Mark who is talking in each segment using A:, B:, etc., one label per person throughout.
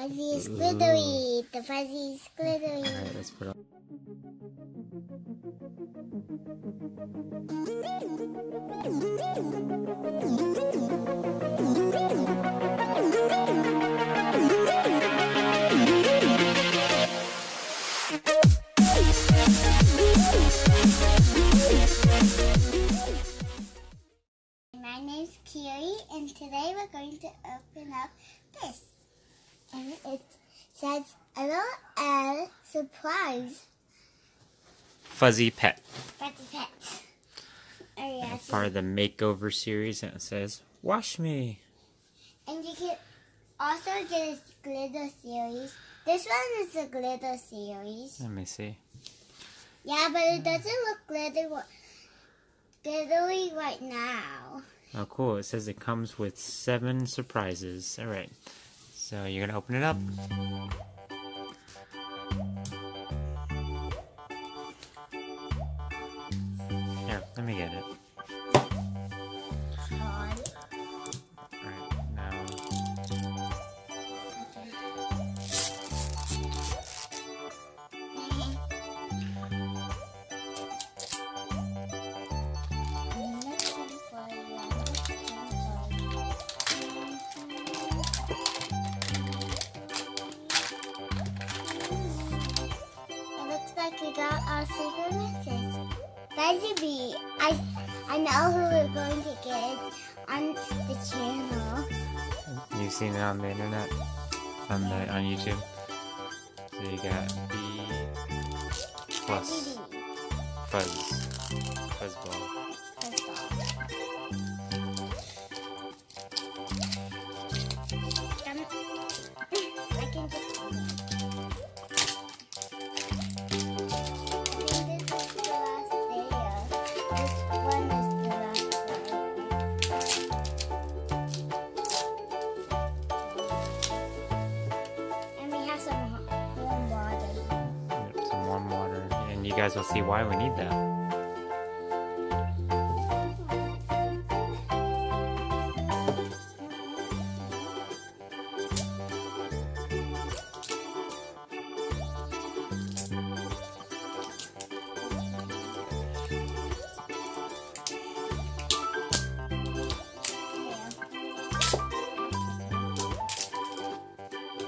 A: fuzzy is glittery. The fuzzy is glittery.
B: Alright, let's put on.
A: My name's Kiri, and today we're going to open up this. And it says LOL surprise
B: Fuzzy Pet.
A: fuzzy pet. Oh yeah,
B: Part of the makeover series, and it says, Wash me.
A: and you can also get a glitter series. This one is a glitter series.
B: Let me see.
A: Yeah, but it doesn't look glitter glittery right now.
B: Oh, cool. It says it comes with seven surprises. Alright. So you're to open it up. Here, let me get it.
A: Bee, I I know who we're going to get on the channel.
B: You've seen it on the internet? On the on YouTube? So you got B plus Fuzz. Fuzzball. Guys will see why we need that.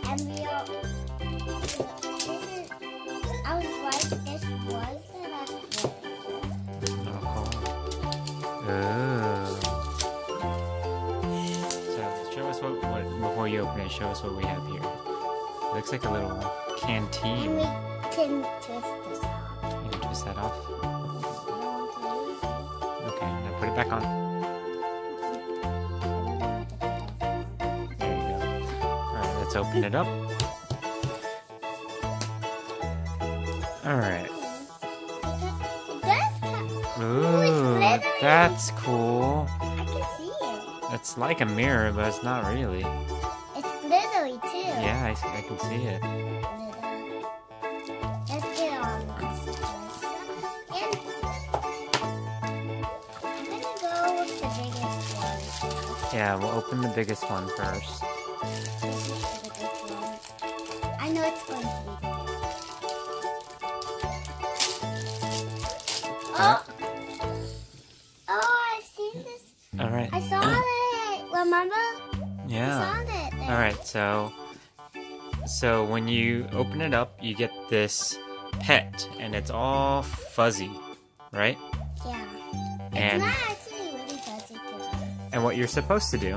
A: And we
B: Show us what we have here. looks like a little canteen.
A: we can twist this off.
B: You can twist that off. Okay, now put it back on. There you go. All right, let's open it up. All right.
A: It does come.
B: Ooh, that's cool.
A: I can see it.
B: It's like a mirror, but it's not really.
A: It's glittery too.
B: Yeah, I, I can see it.
A: Let's get on this first. And I'm gonna go with the biggest one.
B: Yeah, we'll open the biggest one first.
A: This is the biggest one. I know it's going to be. Oh! Oh, I've seen this.
B: All right.
A: I saw it. Remember? I
B: Yeah.
A: saw it. there.
B: All right. So, so when you open it up, you get this pet, and it's all fuzzy, right?
A: Yeah.
B: And
A: it's not actually really fuzzy
B: and what you're supposed to do,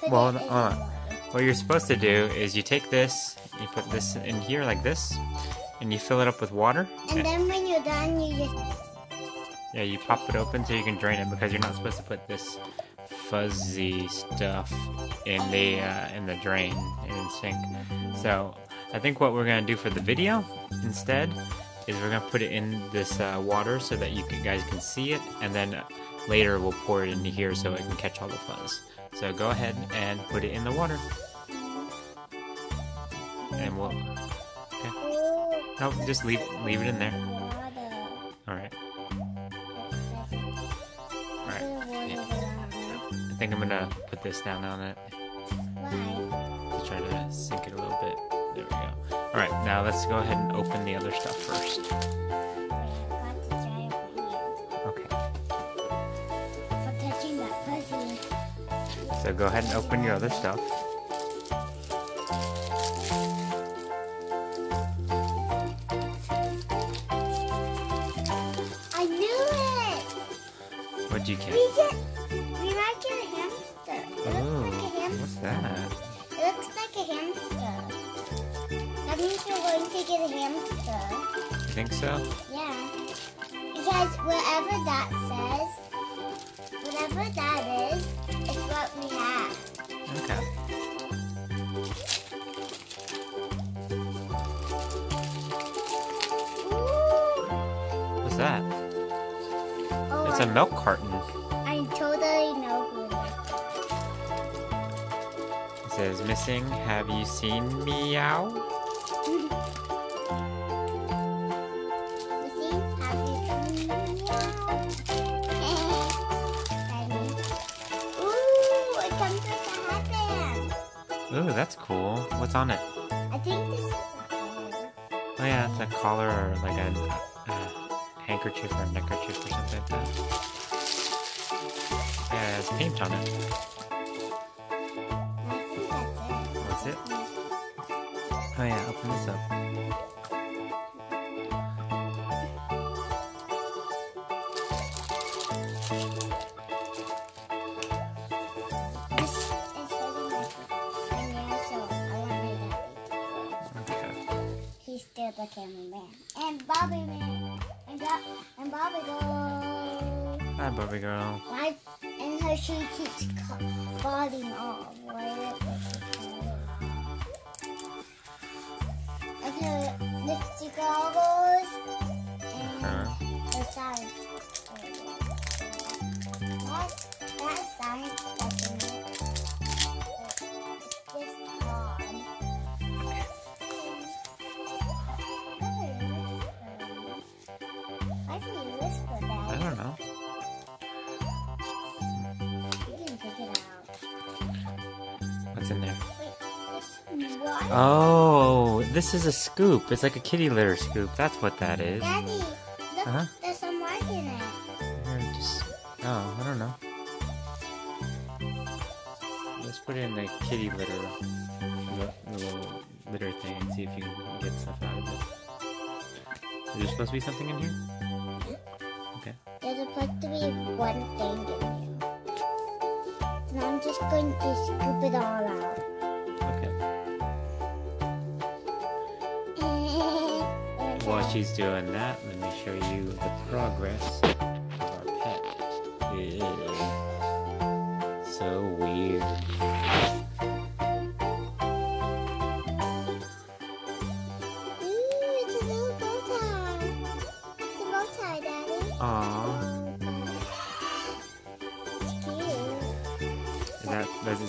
A: put
B: Well,
A: it in
B: hold
A: water.
B: what you're supposed to do is you take this, you put this in here like this, and you fill it up with water.
A: And then when you're done, you just
B: Yeah, you pop it open so you can drain it because you're not supposed to put this fuzzy stuff in the uh, in the drain in the sink. So I think what we're gonna do for the video instead is we're gonna put it in this uh, water so that you can, guys can see it, and then later we'll pour it into here so it can catch all the fuzz. So go ahead and put it in the water, and we'll.
A: Okay.
B: No, just leave leave it in there. All right. Think I'm gonna put this down on it
A: Why?
B: to try to sink it a little bit. There we go. Alright, now let's go ahead and open the other stuff first.
A: Wait, I got the giant for
B: Okay.
A: For touching that fuzzy.
B: So go ahead and open your other stuff.
A: I knew it!
B: What'd you get?
A: Get a hamster.
B: You think so?
A: Yeah. Because whatever that says, whatever that is, it's what we have.
B: Okay.
A: Ooh.
B: What's that?
A: Oh,
B: It's a
A: I-
B: milk carton.
A: I totally know who it is.
B: It says missing. Have you seen meow?
A: Ooh,
B: that's cool. What's on it?
A: I think this is a collar.
B: Oh yeah, it's a collar or like a, a handkerchief or a neckerchief or something like that. Yeah, it has paint on it.
A: I think that's it.
B: That's it? Oh yeah, open this up.
A: He's still the cameraman. And Bobby Man. And, and Bobby Girl.
B: Hi, Bobby girl.
A: Why? And her shoe keeps falling off. Why
B: don't know.
A: You can take it out.
B: What's in there?
A: Wait, this what?
B: Oh, this is a scoop. It's like a kitty litter scoop. That's what that is.
A: Daddy, look,
B: Uh-huh.
A: there's some mark in it.
B: Just, oh, I don't know. Let's put it in the kitty litter, the little litter thing, and see if you can get stuff out of it. Is there supposed to be something in here?
A: There's supposed to be one thing in here. And I'm just going to scoop it all out.
B: Okay. While she's doing that, let me show you the progress of our pet. Ew. So weird.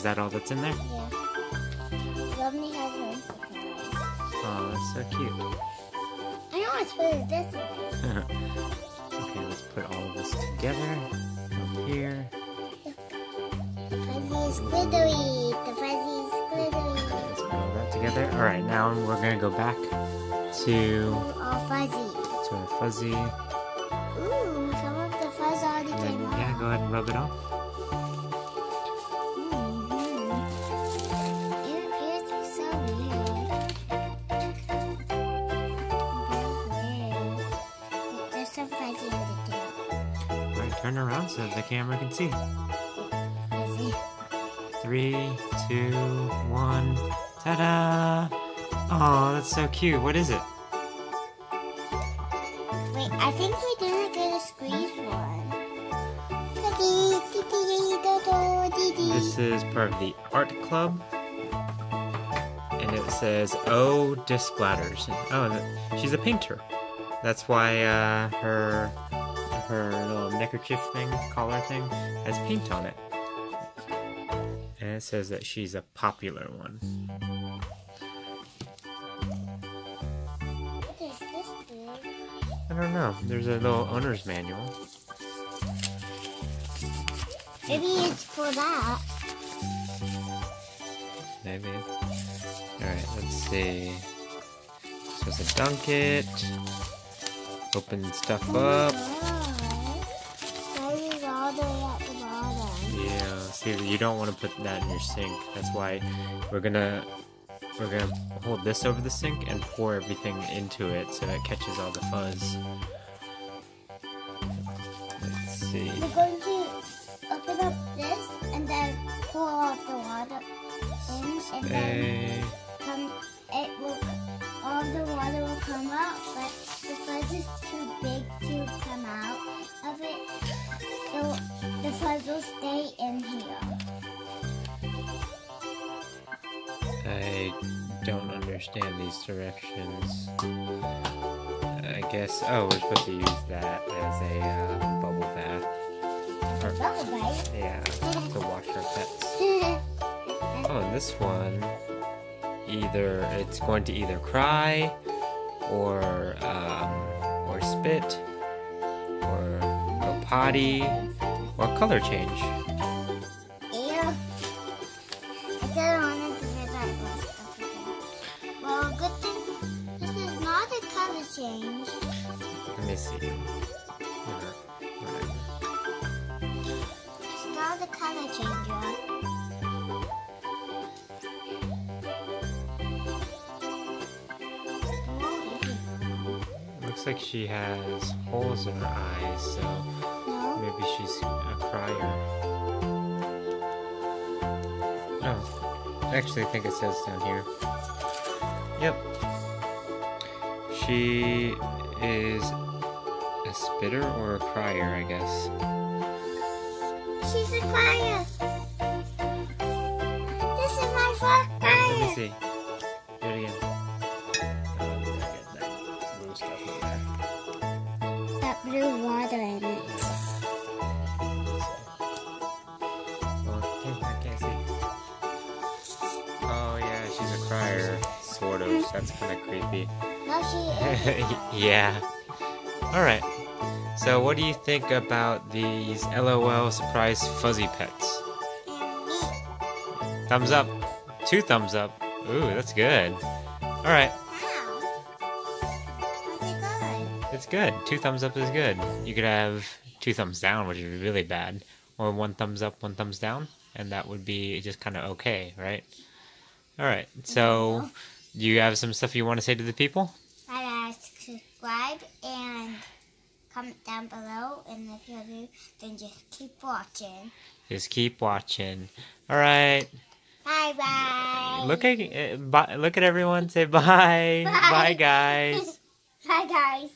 B: Is that all that's in there?
A: Yeah. Only has one surprise.
B: Oh, that's so cute.
A: I know it's it this
B: okay, let's put all of this together. Up here.
A: The fuzzy is glittery. The fuzzy is glittery.
B: Let's put all that together. Alright, now we're gonna go back to,
A: All fuzzy.
B: to our fuzzy.
A: Ooh, some of the fuzz already
B: then,
A: came
B: yeah,
A: off.
B: go ahead and rub it off. Turn around so the camera can see. Three, two, one. Ta-da! Oh, that's so cute. What is it?
A: Wait, I think we didn't get a squeeze one.
B: This is part of the art club. And it says, Oh, Displatters. Oh, she's a painter. That's why uh, her her little neckerchief thing, collar thing, has paint on it. And it says that she's a popular one.
A: What does this do?
B: I don't know. There's a little owner's manual.
A: Maybe it's for that.
B: Maybe. Alright, let's see. Supposed to dunk it. Open stuff up. Oh, See, you don't want to put that in your sink. That's why we're gonna we're gonna hold this over the sink and pour everything into it so it catches all the fuzz. Let's see.
A: We're going to open up this and then pour all the water in and then come, it will, all the water will come out, but the fuzz is too big to come out of it. The will stay in here.
B: I don't understand these directions. I guess. Oh, we're supposed to use that as a uh, bubble bath. Or,
A: Bubble bath?
B: yeah, to wash our pets. Oh, and this one, either it's going to either cry, or um, or spit, or go potty, or color change.
A: Ew. I don't want to do that good stuff again. Well, good thing this is not a color change.
B: Let me see.
A: It's not a color changer.
B: Looks like she has holes in her eyes, so. Maybe she's a crier. Oh, actually, I actually think it says down here. Yep. She is a spitter or a crier, I guess.
A: She's a crier. This is my first
B: Let me see. Do it again. Oh, that blue stuff in there.
A: That blue water
B: That's kind of creepy.
A: No, she
B: yeah. All right. So, what do you think about these LOL surprise fuzzy pets? Thumbs up. Two thumbs up. Ooh, that's good. All right.
A: How? How's it going?
B: It's good. Two thumbs up is good. You could have two thumbs down, which would be really bad, or one thumbs up, one thumbs down, and that would be just kind of okay, right? All right. So, do you have some stuff you want to say to the people?
A: Like, subscribe and comment down below. And if you do, then just keep watching.
B: Just keep watching. All right.
A: Bye bye.
B: Look at uh, look at everyone. Say bye.
A: Bye.
B: Bye, guys.
A: Bye guys.